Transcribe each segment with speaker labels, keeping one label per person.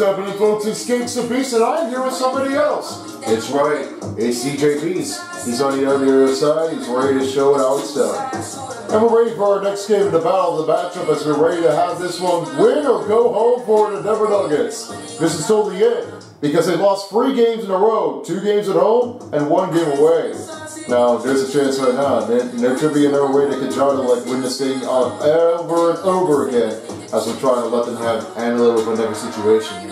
Speaker 1: What's happening, folks? It's Skinks the Beast, and I'm here with somebody else. It's right, it's DJ Beast. He's on the other side, he's ready to show it it's done. And we're ready for our next game in the battle of the matchup as we're ready to have this one win or go home for the Denver Nuggets. This is totally it, because they lost three games in a row, two games at home and one game away. Now, there's a chance right now. There, there could be another way they could try to like win this thing over and over again as we're trying to let them have handle it with whatever situation.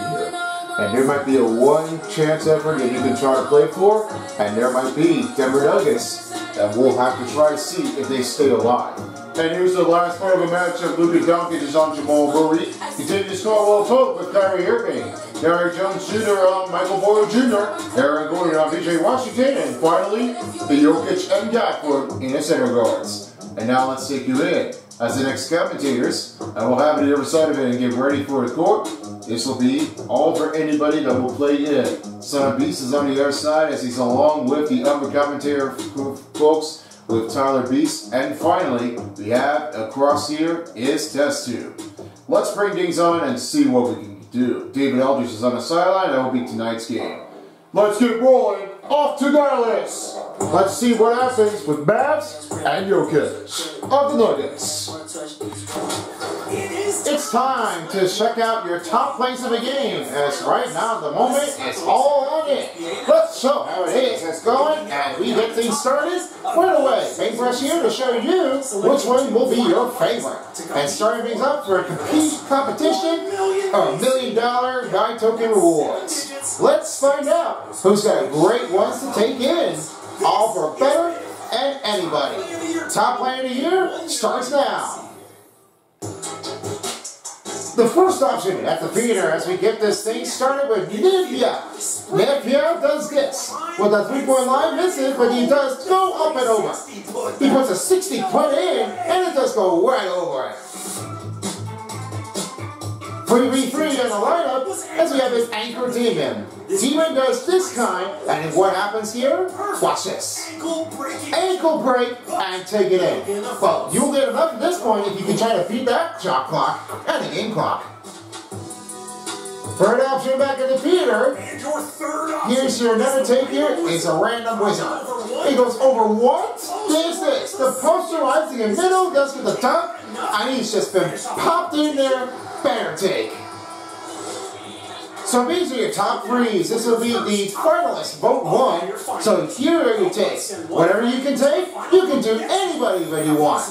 Speaker 1: And there might be a one chance effort that you can try to play for, and there might be Denver Nuggets that we'll have to try to see if they stay alive. And here's the last part of the matchup. Luka Doncic is on Jamal Murray. Kentavious Caldwell Pope with Kyrie Irving. Derrick Jones Jr. on uh, Michael Porter Jr. Aaron Gordon uh, on PJ Washington. And finally, the Jokic and Gafford in the center guards. And now let's take you in as the next commentators. And we'll have it on the other side of it and get ready for the court. This will be all for anybody that will play in. Son of Beast is on the other side as he's along with the other commentator folks with Tyler Beast. And finally, we have across here is Test Tube. Let's bring things on and see what we can do. David Aldridge is on the sideline. That will be tonight's game. Let's get rolling. Off to Dallas. Let's see what happens with Mavs and Jokic of the Nuggets. It's time to check out your top plays of the game, as right now the moment it's all on it. Let's show how it is. It's going, and we get things started right away. Paintbrush here to show you which one will be your favorite. And starting things up for a compete competition, a million dollar guy token rewards. Let's find out who's got great ones to take in, all for better and anybody. Top player of the year starts now. The first option at the theater as we get this thing started with Nivea. Nivea does this. With a three-point line misses, but he does go up and over. He puts a 60 put in, and it does go right over it. 3v3 in the lineup as we have his anchor demon. Demon does this kind, and what happens here? Watch this. Ankle break and take it in. Well, you'll get enough at this point if you can try to beat that shot clock and the game clock. Third option back in the theater. Here's your never take here. It's a random wizard. He goes over what? Is this? The posterizing in the middle, goes to the top, and he's just been popped in there Banner take. So these are your top threes. This will be the finalists. Vote one. So here are your takes. Whatever you can take, you can do anybody that you want.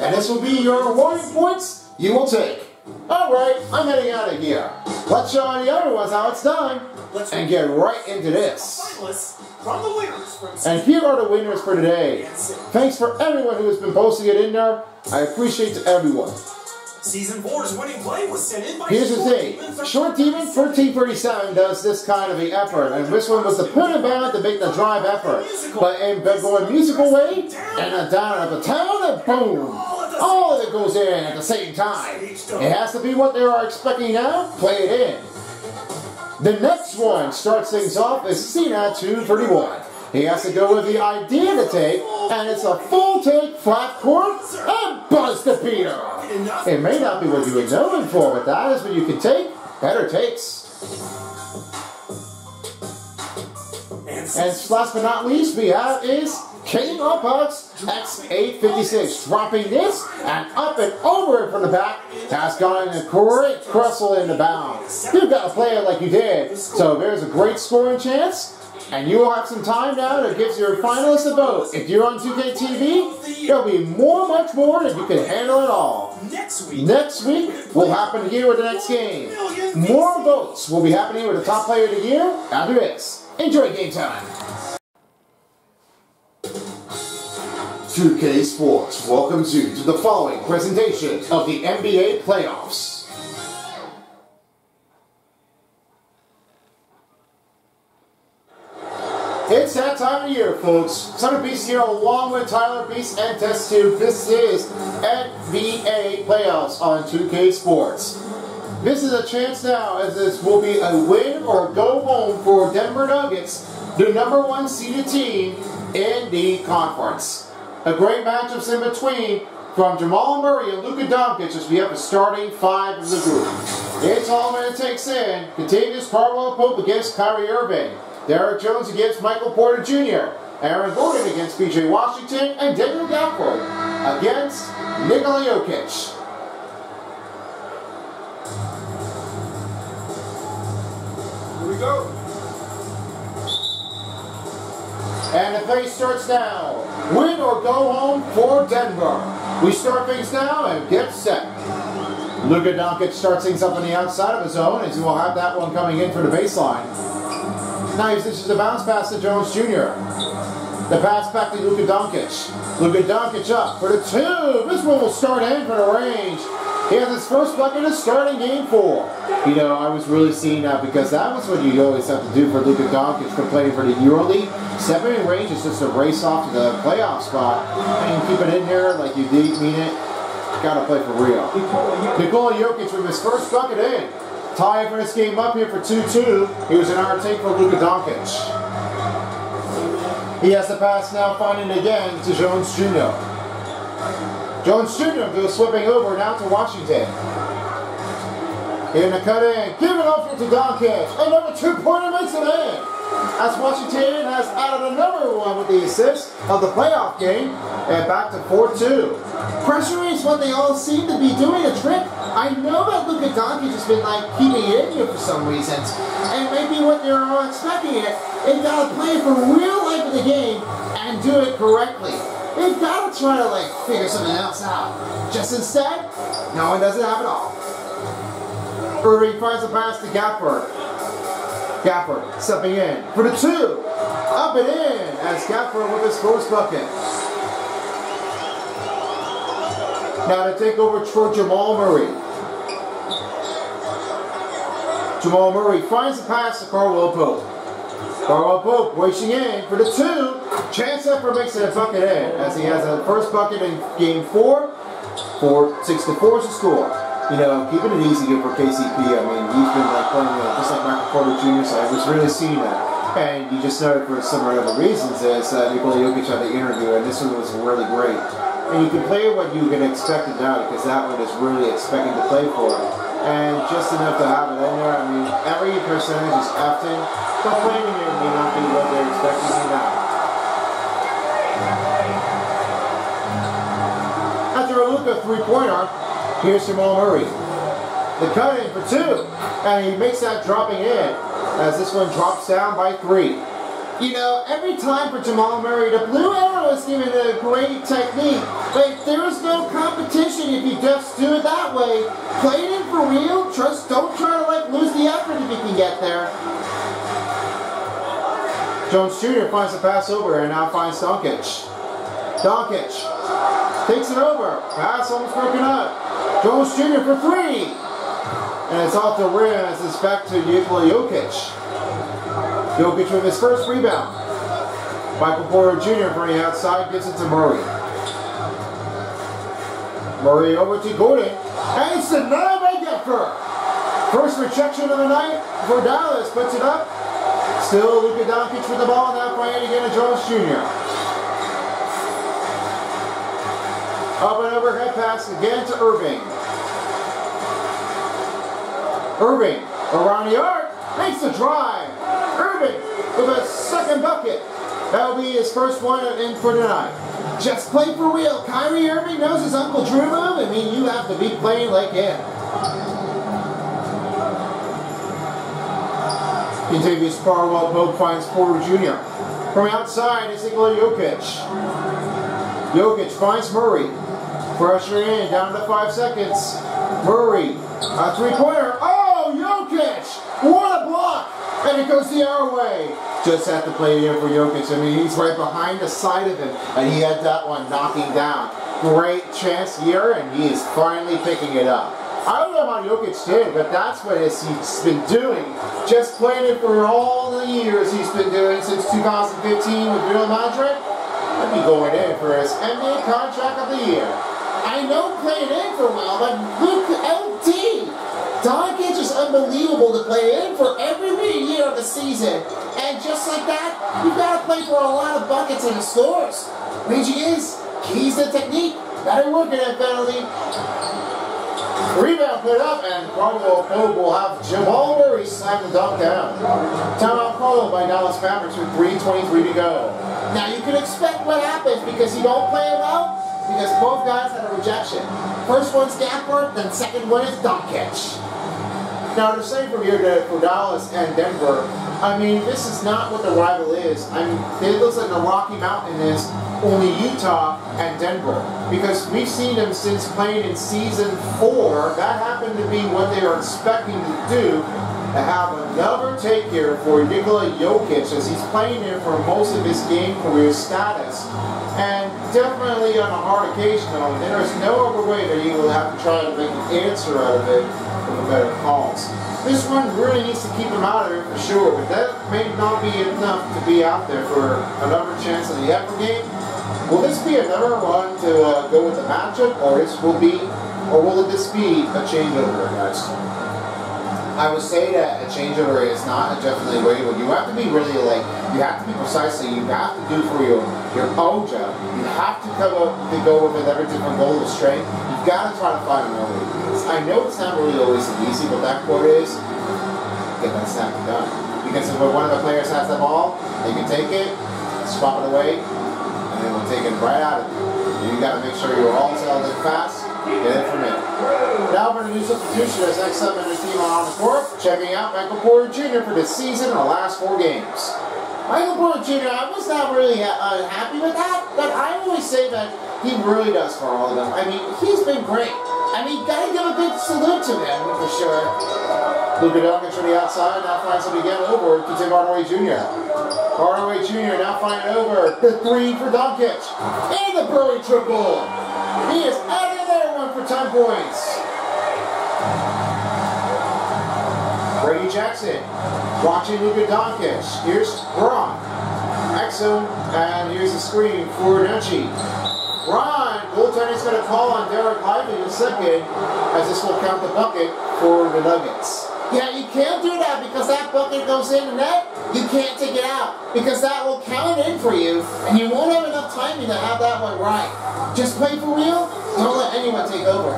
Speaker 1: And this will be your awarding points you will take. Alright, I'm heading out of here. Let's show the other ones how it's done. And get right into this. And here are the winners for today. Thanks for everyone who has been posting it in there. I appreciate everyone. Season 4's winning play was sent in by Here's the thing. Short Demon 1337 does this kind of the effort, and this one was the put about to make the drive effort. But in going musical way, and a down at the town, and boom! All of it goes in at the same time. It has to be what they are expecting now. Play it in. The next one starts things off as Cena 231. He has to go with the idea to take, and it's a full take, flat court, and buzz the beater. It may not be what you would know him for, but that is what you can take. Better takes. And last but not least, we have is King of Pucks X856. Dropping this and up and over it from the back has gotten a great crustle in the bounds. You've got to play it like you did. So there's a great scoring chance. And you will have some time now to give your finalists a vote. If you're on 2K TV, there'll be more, much more if you can handle it all. Next week, next week will happen here with the next game. More votes will be happening with the top player of the year after this. Enjoy game time. 2K Sports welcomes you to the following presentation of the NBA playoffs. It's that time of year, folks. Summer Beast here along with Tyler Beast and Test Tube. This is NBA Playoffs on 2K Sports. This is a chance now as this will be a win or go home for Denver Nuggets, the number one seeded team in the conference. A great matchups in between from Jamal Murray and Luka Doncic as we have the starting five of the group. It's Allman takes in Kentavious Caldwell Pope against Kyrie Irving. Derrick Jones against Michael Porter Jr. Aaron Gordon against P.J. Washington. And Daniel Gafford against Nikola Jokic.
Speaker 2: Here we go.
Speaker 1: And the play starts now. Win or go home for Denver. We start things now and get set. Luka Doncic starts things up on the outside of his zone as he will have that one coming in for the baseline. Nice, this is a bounce pass to Jones Jr. The pass back to Luka Doncic. Luka Doncic up for the two. This one will start in for the range. He has his first bucket in of starting game four. You know, I was really seeing that because that was what you always have to do for Luka Doncic for playing for the EuroLeague. Seven in range is just a race off to the playoff spot. And keep it in there like you did mean it. Gotta play for real. Nikola Jokic with his first bucket in. Tie for this game up here for 2-2. He was an hour take for Luka Doncic. He has the pass now, finding again to Jones Jr. Jones Jr. goes slipping over now to Washington. In the cut in, give it off here to Doncic. Another two-pointer makes it in. As Washington has added another one with the assist of the playoff game and back to 4-2. Pressure is what they all seem to be doing a trick. I know that Luka Doncic has been like keeping it in here for some reasons. And maybe what they're all expecting it, they've got to play for real life in the game and do it correctly. They've got to try to like figure something else out. Just instead, no one does it have it all. Irving finds the pass to Gafford. Gafford stepping in for the two. Up and in as Gafford with his first bucket. Now to take over for Jamal Murray. Jamal Murray finds the pass to Caldwell Pope. Caldwell Pope washing in for the two. Chance Effort makes it a bucket in as he has a first bucket in game four. Four, six to four is the score. You know, keeping it easy for KCP. I mean, he's been like playing uh, just like Michael Porter Jr. So I was really seeing that. And you just know for some other of the reasons is uh, Nikola Jokic had the interview, and this one was really great. And you can play what you can expect it now because that one is really expecting to play for. And just enough to have it in there. I mean, every percentage is effed in, but playing it may not be what they're expecting you now. After a look at three-pointer, here's Jamal Murray. The cut in for two, and he makes that dropping in as this one drops down by three. You know, every time for Jamal Murray, the blue arrow is giving a great technique, but there is no competition if you just do it that way. Play it in for real, just don't try to like lose the effort if you can get there. Jones Jr. finds the pass over and now finds Doncic. Doncic takes it over. Pass almost broken up. Jones Jr. for three. And it's off the rim as it's back to Nikola Jokic. Jokic with his first rebound. Michael Porter Jr. from the outside gives it to Murray. Murray over to Gordon. And it's denied by Gafford. First rejection of the night for Dallas. Puts it up. Still Luka Doncic with the ball. Now again to Jones Jr. Up and overhead pass again to Irving. Irving around the arc. Makes the drive. Irving with a second bucket. That'll be his first one in for tonight. Just play for real. Kyrie Irving knows his Uncle Drew move. I mean, you have to be playing like him. Kentavious Caldwell Pope finds Porter Jr. From outside is Nikola Jokic. Jokic finds Murray. Pressure in, down to five seconds. Murray, a three-pointer. Oh, Jokic! What a block! And it goes the other way. Just have to play it in for Jokic. I mean, he's right behind the side of him, and he had that one knocking down. Great chance here, and he is finally picking it up. I don't know how Jokic did, but that's what he's been doing. Just playing it for all the years he's been doing since 2015 with Real Madrid. I'd be going in for his NBA contract of the year. I know playing in for a while, but Luke LT. Doncic is unbelievable to play in for every year of the season. And just like that, you've got to play for a lot of buckets and scores. Which is, keys to technique, Better look at that penalty. Rebound put up, and Caldwell Pope will have Jamal Murray slam the dunk down. Timeout called by Dallas Mavericks with 3.23 to go. Now you can expect what happens because you don't play well, because both guys had a rejection. First one's Gafford, then second one is dunk catch. Now the same from here to, for Dallas and Denver. I mean, this is not what the rival is. I mean, it looks like the Rocky Mountain is only Utah and Denver. Because we've seen them since playing in season four. That happened to be what they were expecting to do. To have another take here for Nikola Jokic as he's playing here for most of his game career status. And definitely on a hard occasion though, there is no other way that he will have to try to make an answer out of it with better calls. This one really needs to keep him out of there for sure, but that may not be enough to be out there for another chance in the upper game. Will this be another one to uh, go with the matchup, or will be, or will this be a changeover, guys? I would say that a changeover is not a definitely way, but you have to be really like, you have to be precisely, you have to do for your, your own job. You have to come up to go with every different goal of strength. You've got to try to find another way. I know it's not really always easy, but that quote is, get that snap done. Because if one of the players has the ball, they can take it, swap it away, and then we'll take it right out of you. You got to make sure you're all in fast, get it from it. Now for the new substitution as next up in the team on the court, checking out Michael Porter Jr. for this season and the last four games. Michael Porter Jr., I was not really uh, happy with that, but I always say that he really does for all of them. I mean, he's been great. I mean, gotta give a big salute to him for sure. Luka Doncic from the outside now finds him again over to Tim Hardaway Jr. Hardaway Jr. now finding over the three for Doncic. And the Burry triple. He is out 10 points. Brady Jackson watching Luka Doncic. Here's Braun. Exum, and here's the screen for Nucci. Ron, goaltender's going to call on Dereck Lively in a second, as this will count the bucket for the Nuggets. Yeah, you can't do that because that bucket goes in the net. You can't take it out because that will count in for you, and you won't have enough timing to have that one right. Just play for real. Don't let anyone take over.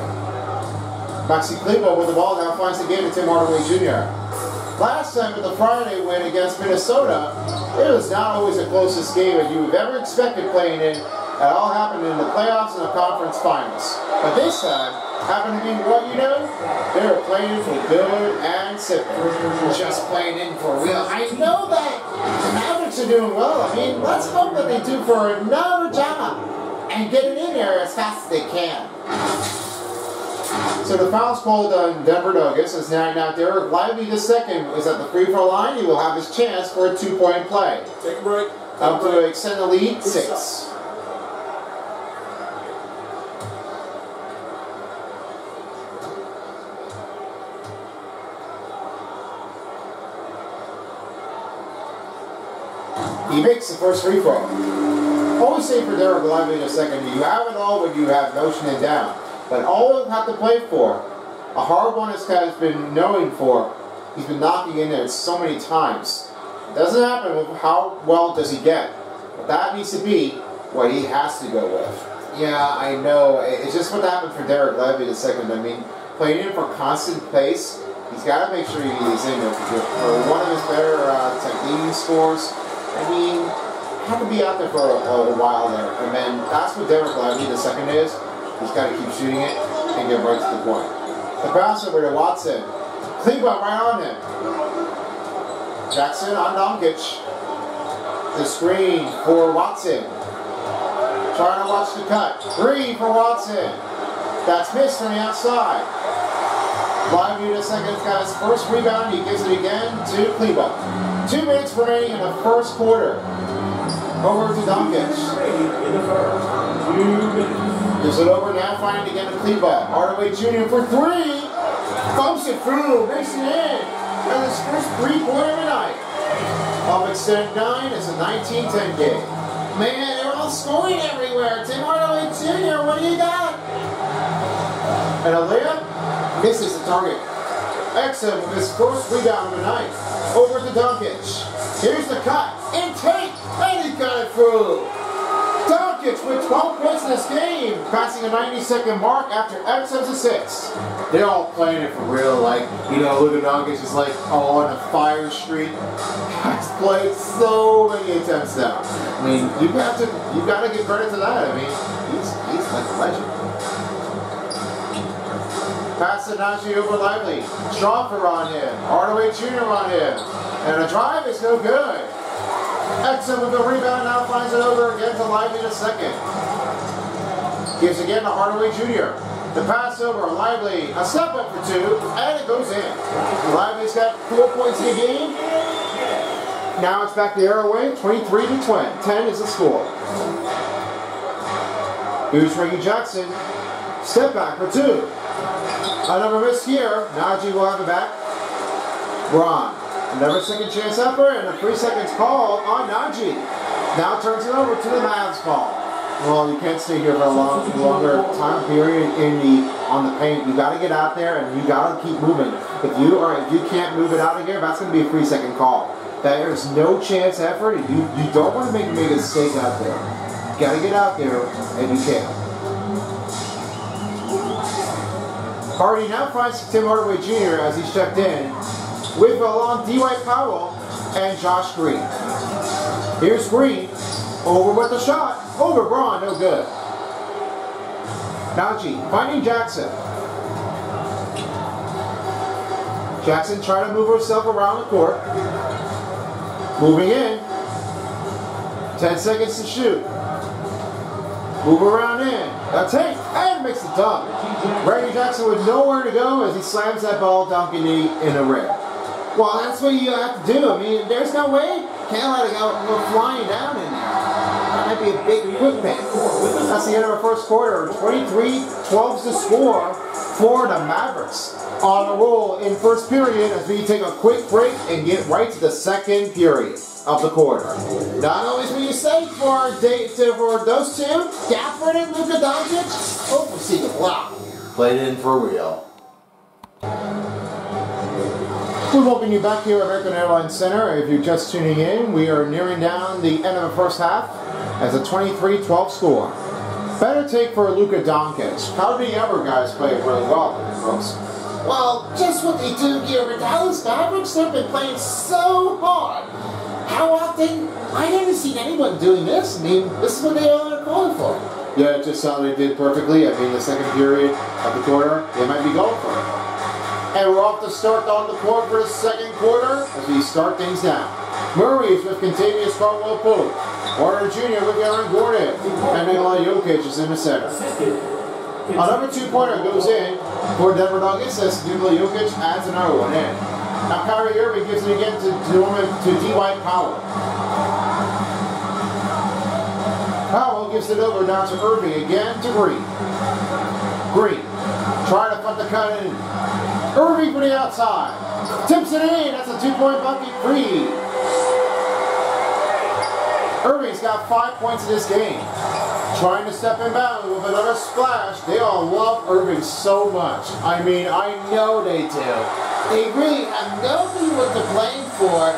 Speaker 1: Maxi Kleber with the ball now finds the game to Tim Hardaway Jr. Last time with the Friday win against Minnesota, it was not always the closest game that you've ever expected playing in. It all happened in the playoffs and the conference finals. But this time, happened to be what you know? They were playing for good and sipping. Just playing in for real. I know that the Mavericks are doing well. I mean, let's hope that they do for another job and get it in there as fast as they can. So the foul's called on Denver Nuggets. As now, now Dereck Lively the second is at the free throw line. He will have his chance for a two-point play.
Speaker 2: Take a break.
Speaker 1: Up to extend the lead, six. He makes the first free throw. Always say for Dereck Lively in a second, you have it all when you have notion and down. But all you have to play for, a hard one this guy has been knowing for, he's been knocking in there so many times. It doesn't happen with how well does he get. But that needs to be what he has to go with. Yeah, I know. It's just what happened for Dereck Lively the second. I mean, playing in for constant pace, he's got to make sure he's in there for one of his better uh, technique scores. I mean, have to be out there for a, a, while there. And then that's what Dereck Lively the second is. He's got to keep shooting it and get right to the point. The bounce over to Watson. Cleveland right on him. Jackson on Doncic. The screen for Watson. Trying to watch the cut. Three for Watson. That's missed from the outside. Lively the second his first rebound. He gives it again to Cleveland. Two minutes remaining in the first quarter. Over to Doncic. Gives it over now, finding again to Kleber. Hardaway Jr. for three. Bumps it through, makes it in. And his first three-pointer of the night. Up extended nine, it's a 19-10 game. Man, they're all scoring everywhere. Tim Hardaway Jr., what do you got? And a layup misses the target. Exum with his first rebound of the night. Over to Doncic. Here's the cut. And take. And he got it through. Doncic with 12 points in this game, passing a 90 second mark after X of the six. They're all playing it for real, like, you know, Luka Doncic is like oh, on a fire streak. Has played so many attempts now. I mean, you got to you got to give credit to that. I mean, he's he's like a legend. Pass to Nnaji over Lively. Strawther on him. Hardaway Jr. on him. And a drive is no good. Exum with the rebound now finds it over again to Lively in a second. Gives again to Hardaway Jr. The pass over, Lively, a step up for two, and it goes in. Lively's got four points in the game. Now it's back to Arroway, 23 to 20. 10 is the score. Here's Reggie Jackson. Step back for two. Another miss here. Nnaji will have it back. Braun. Another second chance effort and a three seconds call on Nnaji. Now turns it over to the Mavs ball. Well, you can't stay here for a long, longer time period in the on the paint. You got to get out there and you got to keep moving. If you are if you can't move it out of here, that's going to be a three second call. There is no chance effort. You you don't want to make a mistake out there. You got to get out there and you can. Hardy now finds Tim Hardaway Jr. as he's checked in with along Dwight Powell and Josh Green. Here's Green over with the shot. Over Braun, no good. Nnaji finding Jackson. Jackson trying to move herself around the court. Moving in. 10 seconds to shoot. Move around in. A take and makes the dunk. Randy Jackson with nowhere to go as he slams that ball dunking knee in the rim. Well, that's what you have to do. I mean, there's no way. Can't let it go, flying down in there. That might be a big quick pick. That's the end of the first quarter. 23-12 to score for the Mavericks. On a roll in first period as we take a quick break and get right to the second period of the quarter. Not always what you say for date for those two, Gafford and Luka Doncic. Oh, we see the block.
Speaker 2: Played in for real.
Speaker 1: We welcome you back here at American Airlines Center. If you're just tuning in, we are nearing down the end of the first half as a 23-12 score. Better take for Luka Doncic. How do the other guys play really well, folks? Well, just what they do here with Dallas Mavericks. They've been playing so hard. How often? I haven't seen anyone doing this. I mean, this is what they all are calling for. Yeah, it just how they did perfectly. I mean, the second period of the quarter, they might be going for it. And we're off to start on the court for the second quarter as we start things down. Murray is with Kentavious Caldwell Pope. Warner Jr. with Aaron Gordon. And Nikola Jokic is in the center. Another two-pointer goes in for Denver Nuggets as Nikola Jokic adds another one in. Now Kyrie Irving gives it again to, to, to Dwight Powell. Powell gives it over now to Irving again to Green. Green trying to put the cut in. Irving for the outside. Tips it in. That's a two-point bucket free. Irving's got five points in this game. Trying to step in bounds with another splash. They all love Irving so much. I mean, I know they do. They really have nobody what to blame for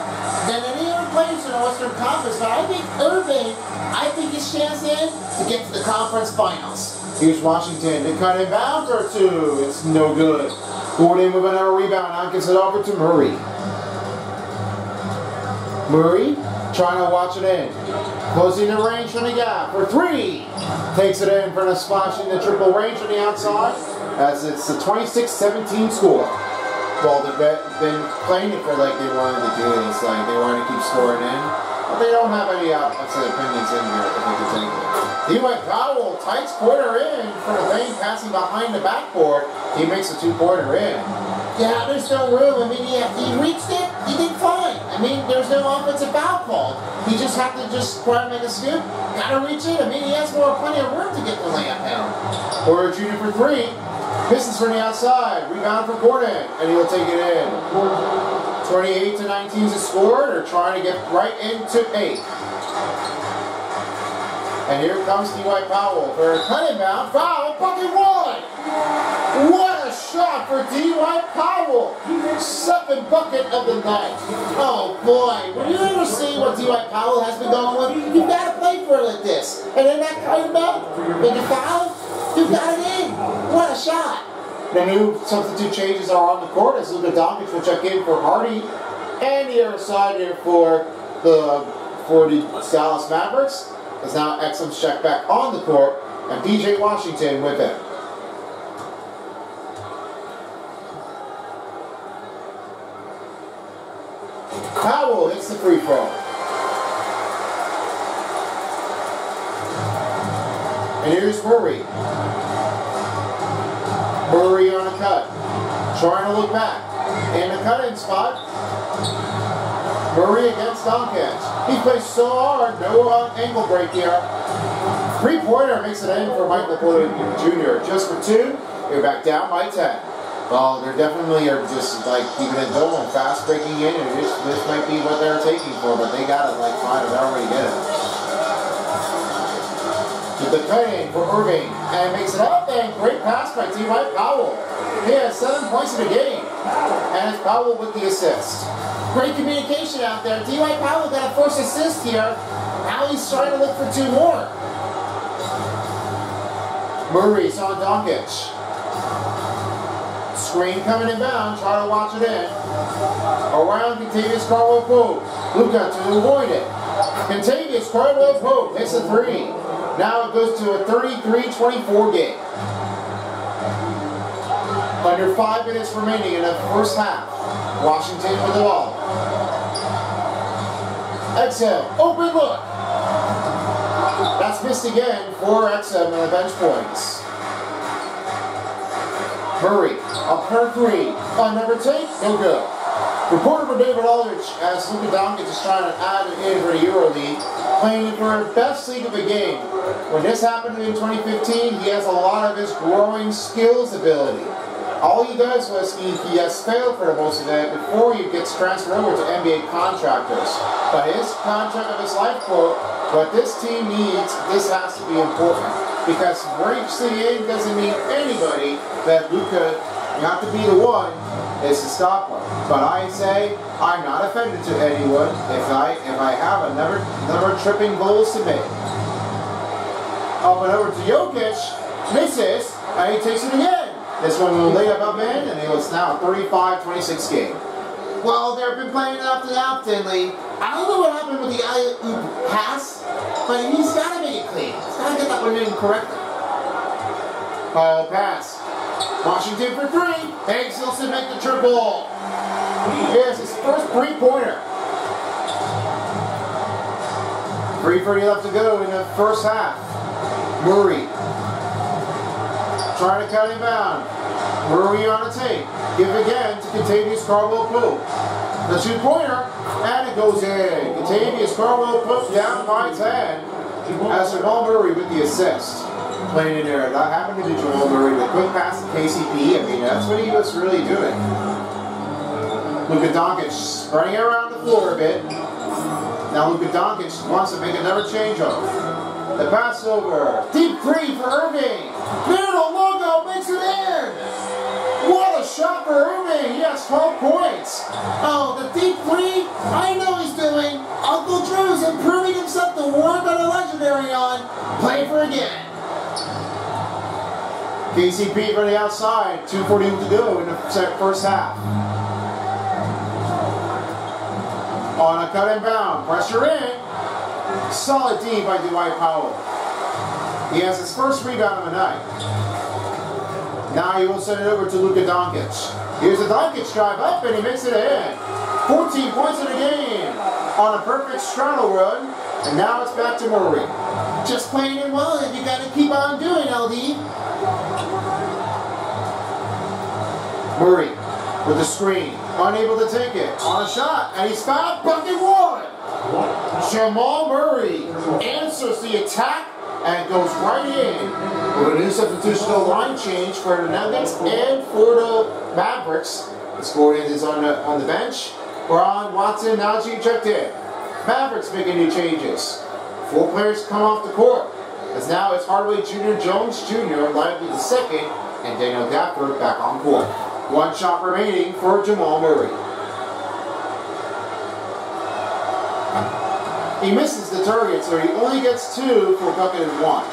Speaker 1: than any other players in the Western Conference. But I think Irving, I think his chance is to get to the conference finals. Here's Washington. They cut in bounds or two. It's no good. Gordon with another rebound. Now gets it over to Murray. Murray trying to watch it in. Closing the range from the gap for three. Takes it in for the splash in the triple range on the outside as it's a 26-17 score. Well, they've been playing it for like they wanted to do. It's like they wanted to keep scoring in. But they don't have any uh, outside opinions in here if they can take it. Dwight Powell tights quarter in for the lane passing behind the backboard. He makes a two-pointer in. Yeah, there's no room. I mean, yeah, he reached it. He did fine. I mean, there's no offensive foul call. He just had to just try to make a scoop. Gotta reach it. I mean, he has more plenty of room to get the layup down. Or a junior for three. Pistons from the outside. Rebound for Gordon. And he'll take it in. 28 to 19 is the score. They're trying to get right into eight. And here comes Dwight Powell for a cutting bound foul. Bucket one. What a shot for D.Y. Powell. Second bucket of the night. Oh boy, when you ever see what D.Y. Powell has been going with, you've got to play for it like this. And in that kind of when you foul, you got it in. What a shot. The new substitute changes are on the court as Luka Doncic will check in for Hardy and the other side here for the for the Dallas Mavericks. As now Exum's check back on the court and PJ Washington with him. Powell hits the free throw. And here's Murray. Murray on a cut. Trying to look back. In the cutting spot. Murray against Doncic. He plays so hard. No uh, break here. Three-pointer makes it in for Michael Porter Jr. Just for two. You're back down by 10. Well, they're definitely are just like keeping it going, fast breaking in, and this, this might be what they're taking for, but they got to like find a better way to get it. To the cutting for Irving, and makes it up, and great pass by T.Y. Powell. He has seven points in the game, and it's Powell with the assist. Great communication out there. T.Y. Powell got a first assist here. Now he's trying to look for two more. Murray's on Doncic. Screen coming in inbound, try to watch it in. Around Kentavious Caldwell Pope. Luka to avoid it. Kentavious Caldwell Pope hits a three. Now it goes to a 33-24 game. Under five minutes remaining in the first half. Washington with the ball. Exhale, open look. That's missed again for Exum and the bench points. Murray, up per three. On number tape, no good. Reporter for David Aldridge as Luka Doncic is trying to add it in for EuroLeague, playing for best league of the game. When this happened in 2015, he has a lot of his growing skills ability. All he does was he, he has failed for most of it before he gets transferred over to NBA contractors. But his contract of his life quote, what this team needs, this has to be important. Because reaching in doesn't mean anybody that you have to be the one, is to stop him. But I say, I'm not offended to anyone if I if I have another another tripping goals to make. Oh, up and over to Jokic, misses, and he takes it again. This one will lay up up in, and it was now 35-26 game. Well, they've been playing after often lately. I don't know what happened with the alley-oop pass, but he's got to make it clean. He's got to get that one in correctly. Ball pass. Washington for three. Hank Silson make the triple. He has his first three-pointer. 3.30 left to go in the first half. Murray trying to cut him down. Murray on a tape. Give again to Kentavious Caldwell Pope. The two-pointer, and goes in. Kentavious Caldwell Pope down by 10. As Jamal Murray with the assist. Playing in there. That happened to Jamal Murray. The quick pass to KCP. I mean, that's what he was really doing. Luka Doncic spreading around the floor a bit. Now Luka Doncic wants to make another changeover. The pass over. Deep three for Irving. Middle logo makes it in. Shot for Irving. He has 12 points. Oh, the deep three. I know he's doing. Uncle Drew's improving himself to one a legendary on. Play for again. KCP the outside. 2.40 to go in the first half. On a cut and bound. Pressure in. Solid D by Dwight Powell. He has his first rebound of the night. Now he will send it over to Luka Doncic. Here's a Doncic drive up and he makes it in. 14 points in the game on a perfect straddle run. And now it's back to Murray. Just playing it well and you got to keep on doing, LD. Murray with the screen. Unable to take it. On a shot. And he's fouled. Bucket one. Jamal Murray answers the attack and goes right in with a new substitutional line change for the Nuggets and for the Mavericks. The scoring is on the on the bench. Ron Watson, Nnaji checked in. Mavericks making new changes. Four players come off the court. As now it's Hardaway Jr., Jones Jr., Lively the second, and Daniel Gafford back on court. One shot remaining for Jamal Murray. He misses the target, so he only gets two for bucket and one.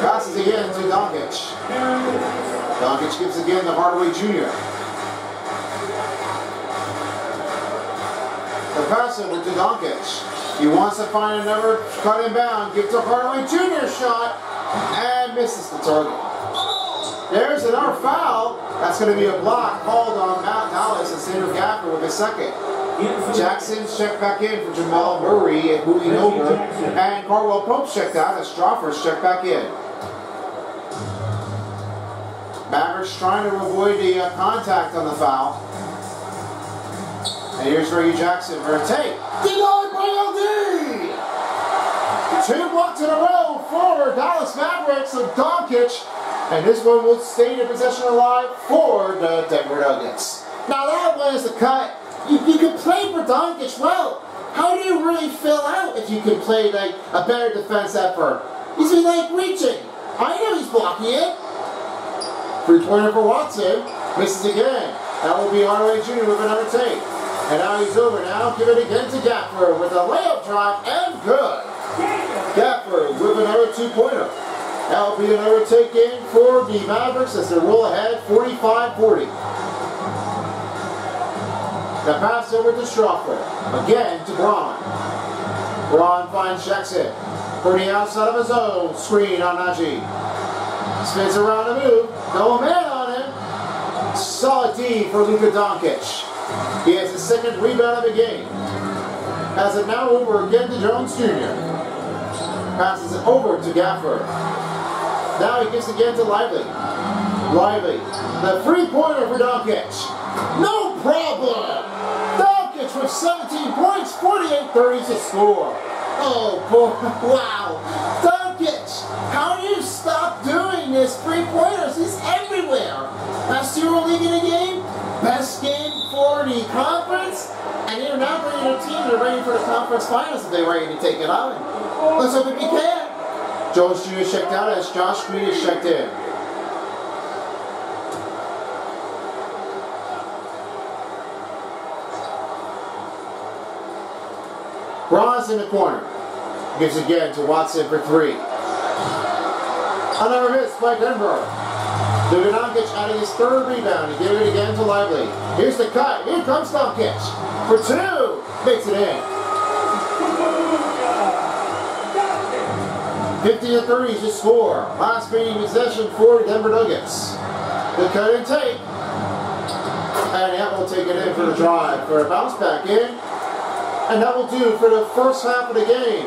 Speaker 1: Passes again to Doncic. Doncic gives again to Hardaway Jr. The pass over to Doncic. He wants to find another cut and bound. Gives to Hardaway Jr. shot and misses the target. There's another foul. That's going to be a block called on Mount Dallas and Sandro Gafford with a second. Jackson's checked back in for Jamal Murray and moving over. And Caldwell Pope checked out as Strawther's checked back in. Mavericks trying to avoid the uh, contact on the foul. And here's Reggie Jackson for a take. Denied by LD! Two blocks in a row for Dallas Mavericks of Doncic. And this one will stay in possession alive for the Denver Nuggets. Now that one is the cut. You, you can play for Doncic well. How do you really fill out if you can play like a better defense effort? He's been like reaching. I know he's blocking it. Three-pointer for Watson. Misses again. That will be Hardaway Jr. with another take. And now he's over now. Give it again to Gafford with a layup drop and good. Gafford with another two-pointer. That will be another take in for the Mavericks as they roll ahead 45-40. The pass over to Strawther. Again to Braun. Braun finds Jackson. The outside of his own. Screen on Nnaji. Spins around the move. No man on him. Solid D for Luka Doncic. He has his second rebound of the game. Has it now over again to Jones Jr. Passes it over to Gafford. Now he gives again to Lively. Lively. The three-pointer for Doncic. No problem! Doncic with 17 points, 48-30 to score. Oh boy, wow. Doncic, how do you stop doing this? Three-pointers, he's everywhere. Best EuroLeague in the game, best game for the conference, and they're now bringing their team, they're ready for the conference finals if they're ready to take it on. Let's hope we can. Jones Jr. checked out as Josh Green is checked in. Bronze in the corner. Gives again to Watson for three. Another miss by Denver. Duganovic adding his third rebound and giving it again to Lively. Here's the cut. Here comes Doncic. For two. Makes it in. 50 to 30 is the score. Last beating possession for Denver Nuggets. The cut and take. And that will take it in for the drive for a bounce back in. And that will do for the first half of the game.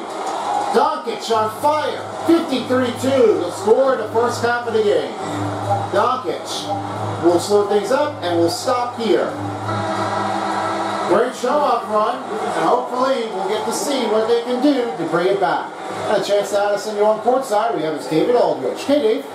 Speaker 1: Doncic on fire. 53-2, the score in the first half of the game. Doncic will slow things up and we'll stop here. Great show up run, and hopefully we'll get to see what they can do to bring it back. And a chance to send you're on courtside, we have is David Aldridge. Hey, Dave.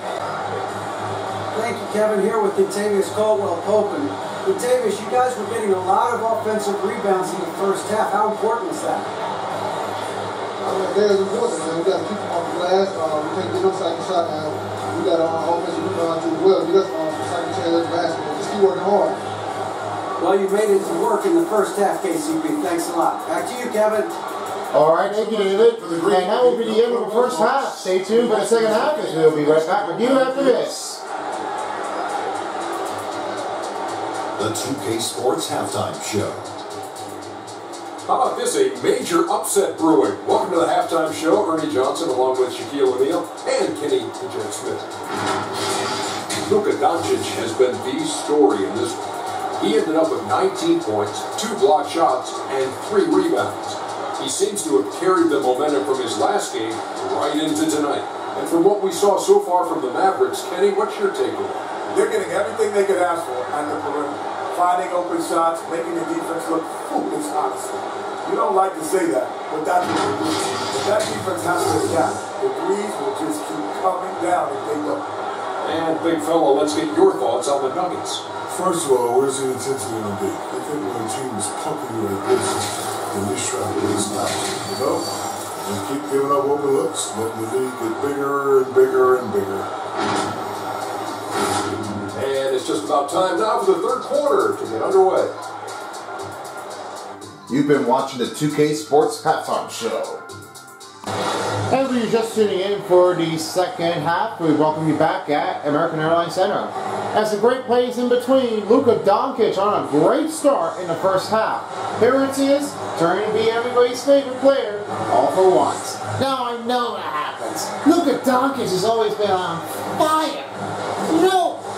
Speaker 3: Thank you, Kevin. Here with Kentavious Caldwell Pope. And Kentavious, you guys were getting a lot of offensive rebounds in the first half. How important was that?
Speaker 4: Uh, that is important, man. We got to keep them on the glass. Uh, we can't get no second shot now. We got our offensive rebounds as well. Get us on uh, second chance basketball. Just keep working hard.
Speaker 3: Well, you made it to work in the first half, KCP. Thanks a lot. Back to you, Kevin.
Speaker 1: All right, thank you, David. And that will be the end of the first half. Stay tuned for the second half, as we'll be right back with you after this.
Speaker 5: The 2K Sports Halftime Show.
Speaker 6: How about this? A major upset brewing. Welcome to the halftime show. Ernie Johnson along with Shaquille O'Neal and Kenny Jet Smith. Luka Doncic has been the story in this one. He ended up with 19 points, two block shots, and three rebounds. He seems to have carried the momentum from his last game right into tonight. And from what we saw so far from the Mavericks, Kenny, what's your take on it?
Speaker 7: They're getting everything they could ask for on the perimeter. Finding open shots, making the defense look foolish, honestly. You don't like to say that, but that's what they do. But that defense has to adapt. The threes will just keep coming down if they don't.
Speaker 6: And big fella, let's get your thoughts on the Nuggets.
Speaker 8: First of all, where's the intensity going to be? I think when a team is pumping you like this, then this try to really stop You know? And keep giving up open looks, letting the league get bigger and bigger and bigger.
Speaker 6: It's just about time now for the third quarter to get underway.
Speaker 2: You've been watching the 2K Sports Halftime Show.
Speaker 1: And if you're just tuning in for the second half, we welcome you back at American Airlines Center. As the great plays in between, Luka Doncic on a great start in the first half. Here it is, turning to be everybody's favorite player, all for once. Now I know that happens. Luka Doncic has always been on fire.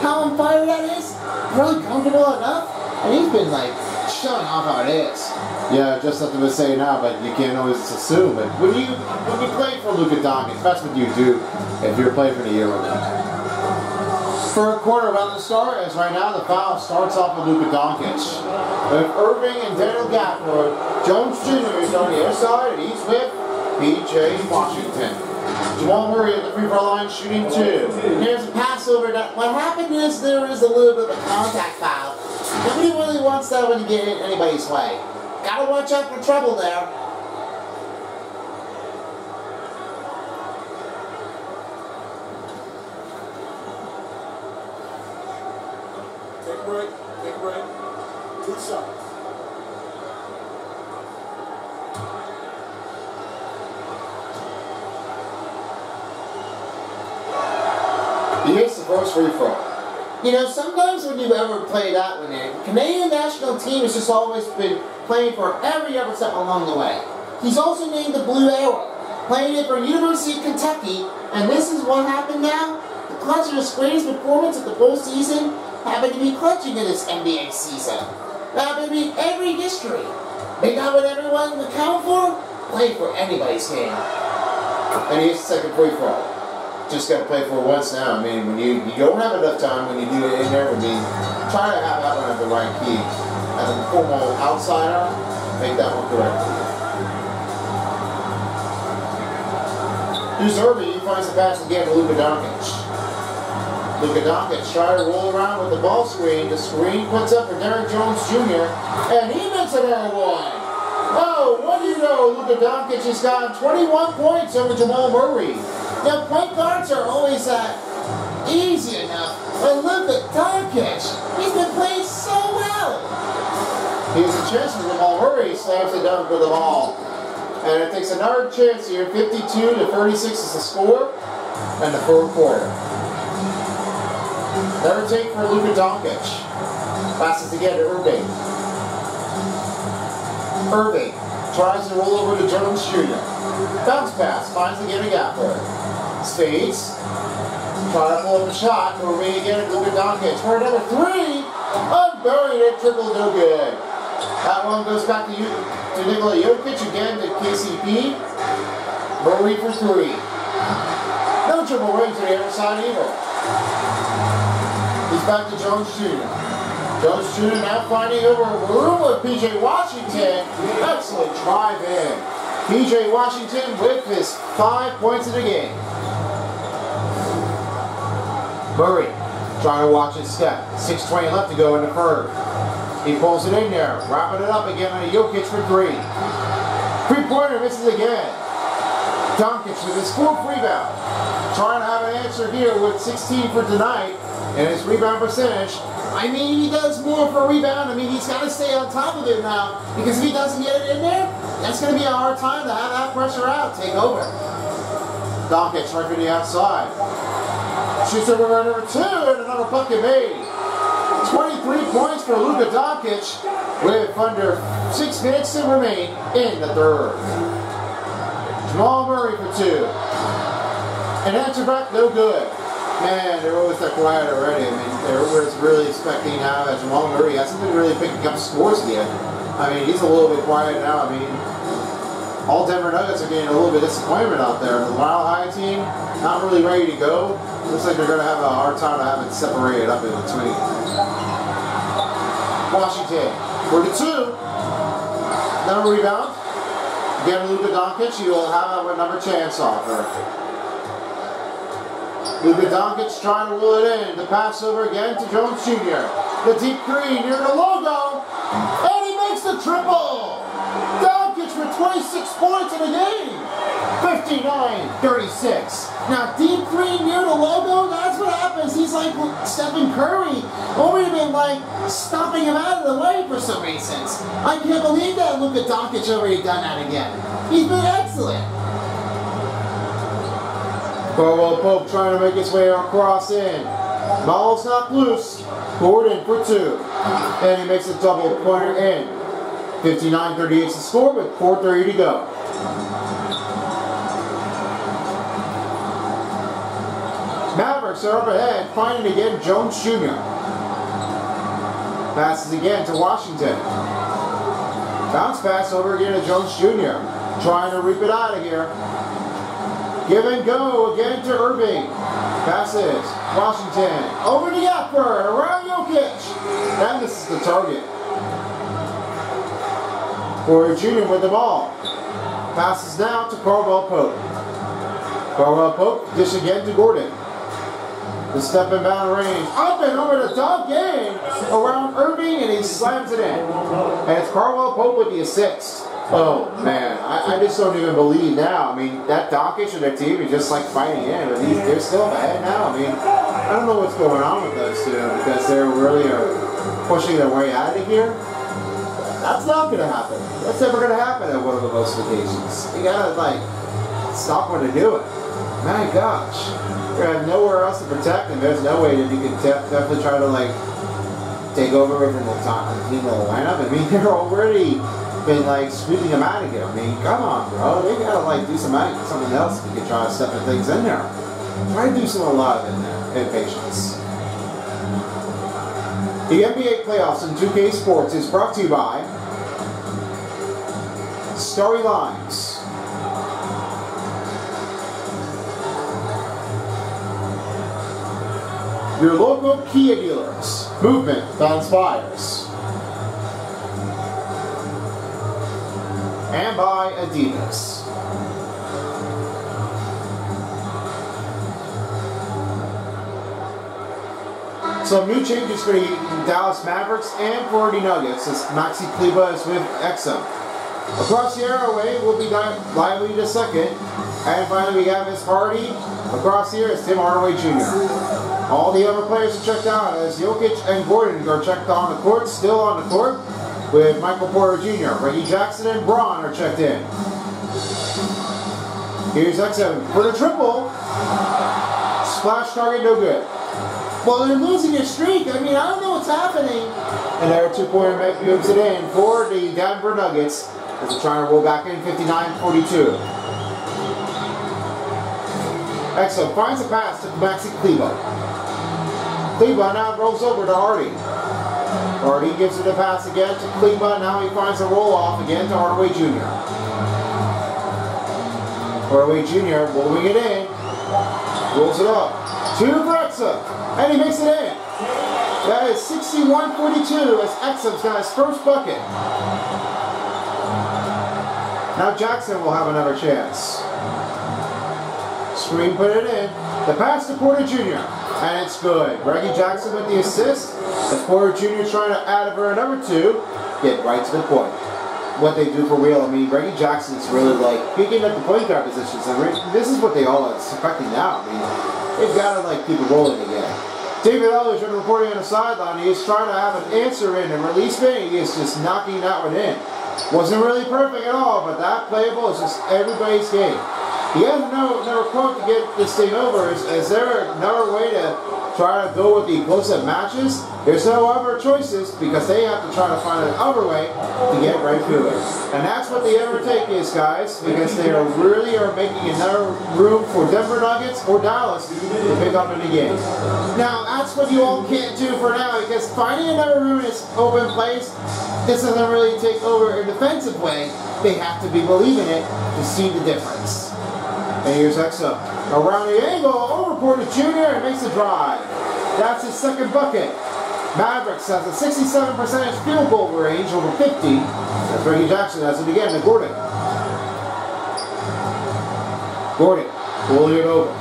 Speaker 1: How on fire that is? Really comfortable enough? And he's been like showing off how it is. Yeah, just something to say now, but you can't always assume it. When you when you play for Luka Doncic, that's what you do if you're playing for the EuroLeague. For a quarter about the start, as right now the foul starts off with Luka Doncic. With Irving and Daniel Gafford, Jones Jr. is on the other side, and he's with P.J. Washington. Jamal Murray at the free throw line shooting two. Here's a pass over. What happened is there is a little bit of a contact foul. Nobody really wants that when you get in anybody's way. Gotta watch out for trouble there.
Speaker 7: Take a break. Take a break. Two shots.
Speaker 1: Free throw. You know, sometimes when you ever play that one in, Canadian national team has just always been playing for every other step along the way. He's also named the Blue Arrow, playing it for University of Kentucky, and this is what happened now. The clutch of his greatest performance of the postseason happened to be clutching in this NBA season. That happened to be every history. They got what everyone would count for, play for anybody's game. And here's the second free throw just got to play for once now. I mean, when you you don't have enough time when you do it in there, I mean, try to have that one at the right key. As a formal outsider, make that one correctly. Here's Irving. He finds the pass again to Luka Doncic. Luka Doncic try to roll around with the ball screen. The screen puts up for Derrick Jones Jr. And he makes it another one. Oh, what do you know? Luka Doncic has got 21 points over Jamal Murray. Now, point guards are always uh, easy enough, but look at Doncic. He's been playing so well. Here's a chance for Jamal Murray. Slams it down for the ball. And it takes another chance here. 52 to 36 is the score. And the fourth quarter. Another take for Luka Doncic. Passes again to Irving. Irving tries to roll over to Jones Jr. Bounce pass, finds the a for it. Spades. Try to pull up a shot. Irving again Luka Doncic. For another three. Unburied it, triple no good. That one goes back to, you, to Nikola Jokic again to KCP. Murray for three. No triple ring to the other side either. He's back to Jones Jr. Jones Jr. now finding over room with PJ Washington. Excellent drive in. PJ Washington with his five points in the game. Murray trying to watch his step. 6.20 left to go in the third. He pulls it in there, wrapping it up again on a Jokic for three. Three-pointer misses again. Doncic with his fourth rebound. Trying to have an answer here with 16 for tonight and his rebound percentage. I mean, he does more for a rebound. I mean, he's got to stay on top of it now because if he doesn't get it in there, that's going to be a hard time to have that pressure out, take over. Doncic right for the outside. Shoots over number two and another bucket made. 23 points for Luka Doncic with under six minutes to remain in the third. Jamal Murray for two. And answer back, no good. Man, they're always that quiet already. I mean, everyone's really expecting now that Jamal Murray hasn't been really picking up scores yet. I mean, he's a little bit quiet now. I mean, all Denver Nuggets are getting a little bit disappointment out there. The Mile High team, not really ready to go. Looks like they're going to have a hard time have it separated up in between. Washington, for the two. Another rebound. Again, Luka Doncic, you will have a number chance offer. Luka Doncic trying to roll it in. The pass over again to Jones Jr. The deep three near the logo. And he makes the triple. Doncic for 26 points in the game. 59-36. Now, deep three near the logo, that's what happens. He's like Stephen Curry. Only been like stopping him out of the way for some reasons. I can't believe that Luka Doncic already done that again. He's been excellent. Caldwell Pope trying to make his way across in. Ball's not loose. Gordon for two. And he makes a double pointer in. 59-38 is the score with 4.30 to go. Mavericks are up ahead, finding again Jones Jr. Passes again to Washington. Bounce pass over again to Jones Jr. Trying to reap it out of here. Give and go again to Irving. Passes. Washington. Over to Yapper. Around Jokic. And this is the target. Corey Jr. with the ball. Passes now to Caldwell Pope. Caldwell Pope dish again to Gordon. The step and bound range. Up and over the top game around Irving and he slams it in. And it's Caldwell Pope with the assist. Oh man, I, I just don't even believe now. I mean, that Doncic and their team is just like fighting in, but these, they're still ahead now. I mean, I don't know what's going on with those two because they're really uh, pushing their way out of here. That's not going to happen. That's never going to happen at one of the most occasions. You gotta like stop when they do it. My gosh, you have nowhere else to protect, and there's no way that you can definitely try to like take over from the top of the lineup. I mean, they're already been like sweeping them out here. I mean, come on, bro. They gotta like do some something else you can try to step things in there. Try to do some a lot in there in patience. The NBA playoffs in 2K Sports is brought to you by Storylines. Your local Kia dealers. Movement that inspires. And by Adidas. Some new changes for the Dallas Mavericks and for the Nuggets as Maxi Kleber is with Exum. Across the airway will be Lively the second. And finally we have Miss Hardy. Across here is Tim Hardaway Jr. All the other players are checked out as Jokic and Gordon are checked on the court, still on the court with Michael Porter Jr. Reggie Jackson and Braun are checked in. Here's X7 for the triple. Splash target, no good. Well, they're losing their streak. I mean, I don't know what's happening. And their two-pointer moves it in for the Denver Nuggets as they're trying to roll back in 59-42. Exum finds a pass to Maxi Kleber. Kleber now rolls over to Hardy. Hardy gives it a pass again to Kleber. Now he finds a roll off again to Hardaway Jr. Hardaway Jr. rolling it in. Rolls it up. To Brexa. And he makes it in. That is 61-42 as Exum's got his first bucket. Now Jackson will have another chance. Screen put it in. The pass to Porter Jr. And it's good. Reggie Jackson with the assist. As Porter Jr. trying to add over number two, get right to the point. What they do for real, I mean, Reggie Jackson's really like picking up the point guard positions, and this is what they all are expecting now. I mean, they've got to like keep it rolling again. David Aldridge, reporting on the sideline, he is trying to have an answer in and release me. He is just knocking that one in. Wasn't really perfect at all, but that playable is just everybody's game. Has no, never quote to get this thing over. Is, is there another way to try to go with the close-up matches, there's no other choices because they have to try to find another way to get right through it. And that's what the ever take is, guys, because they are really are making another room for Denver Nuggets or Dallas to pick up in the game. Now, that's what you all can't do for now because finding another room in this open place, this doesn't really take over a defensive way. They have to be believing it to see the difference. And here's Exum. Around the angle, over Porter Jr. and makes a drive. That's his second bucket. Mavericks has a 67% field goal range over 50. That's Reggie Jackson has it again to Gordon. Gordon pulling it over.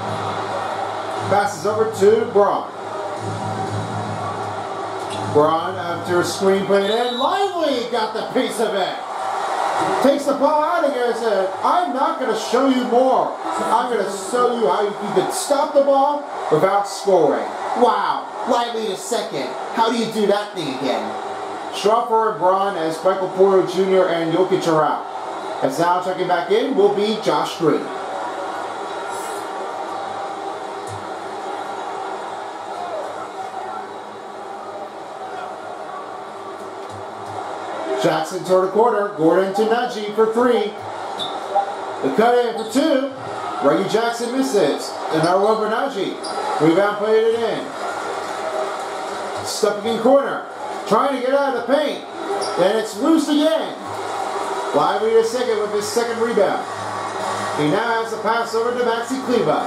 Speaker 1: Passes over to Braun. Braun after a screen played in. Lively got the piece of it. Takes the ball out of here and said, I'm not going to show you more. I'm going to show you how you can stop the ball without scoring. Wow, Lively to second. How do you do that thing again? Strawther and Braun as Michael Porter Jr. and Jokic are out. As now checking back in will be Josh Green. Jackson toward the quarter. Gordon to Nnaji for three. The cut in for two. Reggie Jackson misses. And now over Nnaji. Rebound played it in. Stuck in corner. Trying to get out of the paint. And it's loose again. Lively to second with his second rebound. He now has the pass over to Maxi Kleber.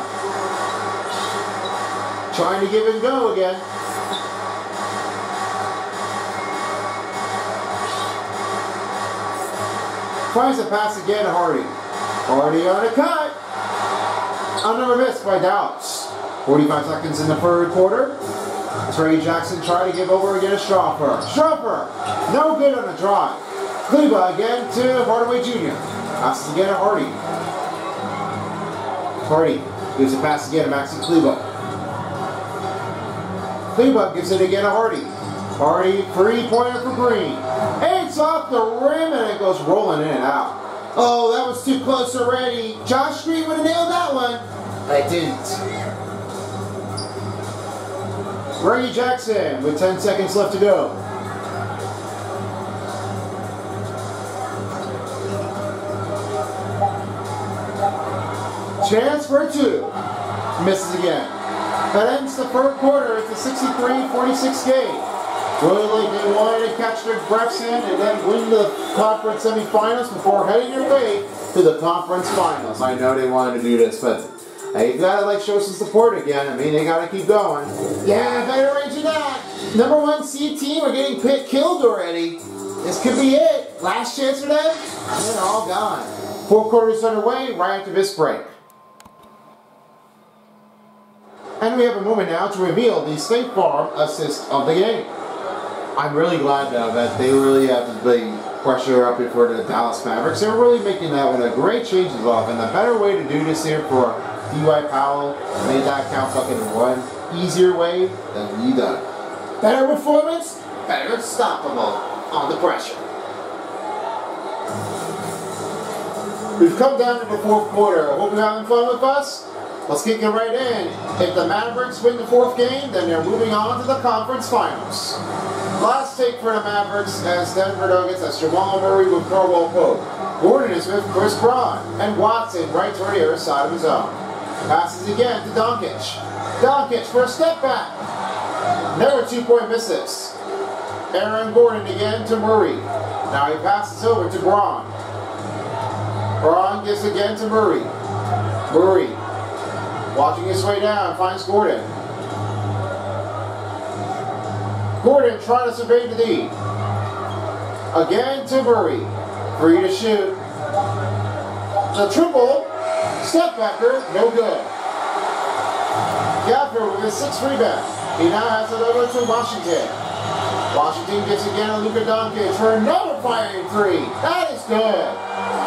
Speaker 1: Trying to give and go again. Finds the pass again Hardy. Hardy on a cut. Another miss by Dallas. 45 seconds in the third quarter. Trey Jackson trying to give over again to Strawther. Strawther, no good on the drive. Kleber again to Hardaway Jr. Passes again to Hardy. Hardy gives a pass again to Maxi Kleber. Kleber gives it again to Hardy. Hardy, three-pointer for Green. It's off the rim and it goes rolling in and out. Oh, that was too close already. Josh Green would have nailed that one. I didn't. Reggie Jackson with 10 seconds left to go. Chance for two. Misses again. That ends the third quarter. It's a 63-46 game. Really, they wanted to catch their breaths in and then win the conference semifinals before heading their way to the conference finals. I know they wanted to do this, but hey, you gotta like show some support again. I mean, they gotta keep going. Yeah, better range than that. Number one seed team are getting pit killed already. This could be it. Last chance for them, and they're all gone. Four quarters underway right after this break. And we have a moment now to reveal the State Farm assist of the game. I'm really glad though that they really have big pressure up here for the Dallas Mavericks. They're really making that one a great change of off, and the better way to do this here for D.Y. Powell made that count fucking one easier way than we done. Better performance, better unstoppable on the pressure. We've come down to the fourth quarter. Hope you're having fun with us. Let's kick it right in. If the Mavericks win the fourth game, then they're moving on to the conference finals. Last take for the Mavericks as Denver Nuggets as Jamal Murray with Caldwell Pope. Gordon is with Chris Braun and Watson right toward the other side of his own. Passes again to Doncic. Doncic for a step back. Never two-point misses. Aaron Gordon again to Murray. Now he passes over to Braun. Braun gives again to Murray. Murray watching his way down finds Gordon. Gordon trying to survey the D. Again to Murray. Free to shoot. The triple. Step backer. No good. Gafford with his sixth rebound. He now has it over to Washington. Washington gets again to Luka Doncic for another firing three. That is good.